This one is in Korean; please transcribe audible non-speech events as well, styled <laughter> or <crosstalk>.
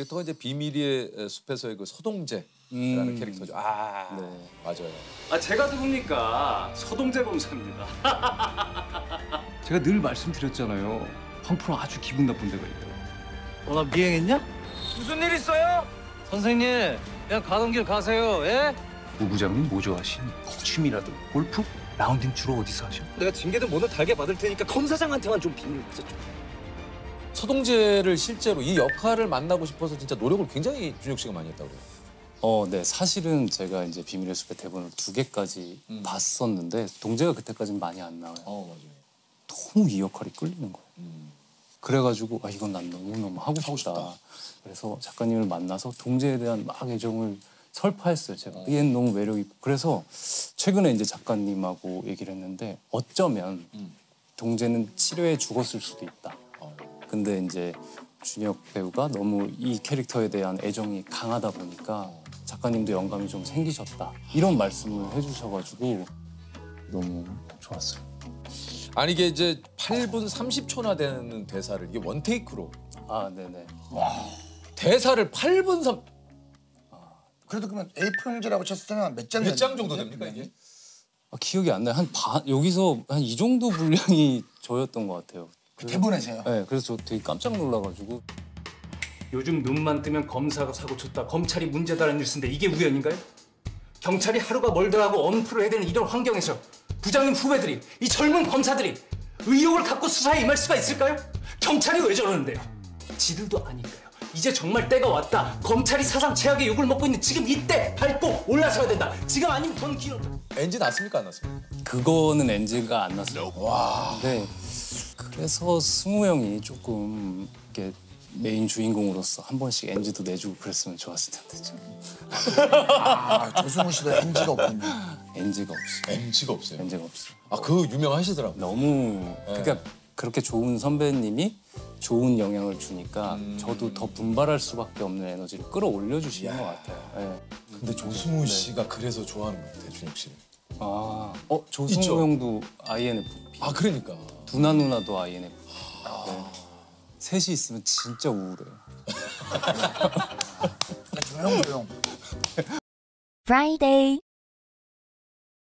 캐릭터가 이제 비밀의 숲에서의 그 서동재 라는 음. 캐릭터죠. 아, 네. 맞아요. 아 제가 누굽니까? 서동재 검사입니다. <laughs> 제가 늘 말씀드렸잖아요. 황프로 아주 기분 나쁜 데가 있다고. 어, 나 미행했냐? 무슨 일 있어요? 선생님, 그냥 가던 길 가세요, 예? 우 부장님 뭐 좋아하시니? 취미라도 골프? 라운딩 주로 어디서 하셔? 내가 징계든 뭐든 달게 받을 테니까 검사장한테만 좀 비밀 부탁 좀. 서동재를 실제로 이 역할을 만나고 싶어서 진짜 노력을 굉장히 준혁 씨가 많이 했다고 그래요. 어, 네. 사실은 제가 이제 비밀의 숲의 대본을 두 개까지 음. 봤었는데 동재가 그때까지는 많이 안 나와요. 어, 맞아요. 너무 이 역할이 끌리는 거예요. 음. 그래가지고 아 이건 난 너무 너무 하고 싶다. 싶다. 그래서 작가님을 만나서 동재에 대한 막 애정을 설파했어요. 제가 어. 얘는 너무 매력 있고 그래서 최근에 이제 작가님하고 얘기를 했는데 어쩌면 음. 동재는 치료해 죽었을 수도 있다. 어. 근데 이제 준혁 배우가 너무 이 캐릭터에 대한 애정이 강하다 보니까 작가님도 영감이 좀 생기셨다 이런 말씀을 해주셔가지고 너무 좋았어요. 아니 이게 이제 8분 30초나 되는 대사를 이게 원테이크로 아 네네. 대사를 8분 3... 그래도 그러면 A4 용지라고 쳤을 때는 몇 장? 몇 장 정도 됩니까 이게? 아, 기억이 안 나요. 한 반, 여기서 한 이 정도 분량이 저였던 것 같아요. 그 대본에서요. 네, 그래서 저 되게 깜짝 놀라가지고 요즘 눈만 뜨면 검사가 사고 쳤다, 검찰이 문제다라는 뉴스인데 이게 우연인가요? 경찰이 하루가 멀더라고 언프를 해야 되는 이런 환경에서 부장님 후배들이 이 젊은 검사들이 의욕을 갖고 수사에 임할 수가 있을까요? 경찰이 왜 저러는데요? 지들도 아니까요. 이제 정말 때가 왔다. 검찰이 사상 최악의 욕을 먹고 있는 지금 이때 밟고 올라서야 된다. 지금 아니면 돈 길어. 엔지 났습니까 안 났습니까? 그거는 NG가 안 났어요. 와. 네. 그래서 승우 형이 조금 이렇게 메인 주인공으로서 한 번씩 NG도 내주고 그랬으면 좋았을 텐데 참. 아 조승우 씨도 NG가 없군요. NG가 없어. 엔지가 없어요. NG가 없어. 아 그 유명하시더라고. 요 너무 그러니까 그렇게 좋은 선배님이 좋은 영향을 주니까 음. 저도 더 분발할 수밖에 없는 에너지를 끌어올려 주시는 것 같아요. 네. 근데 조승우 씨가 그래서 좋아하는 것 같아요 준혁 씨를. 아, 어 조승우 있죠? 형도 INFP. 아 그러니까. 두나 누나도 INFP. 네. 셋이 있으면 진짜 우울해요. <laughs> 조용 조용. Friday.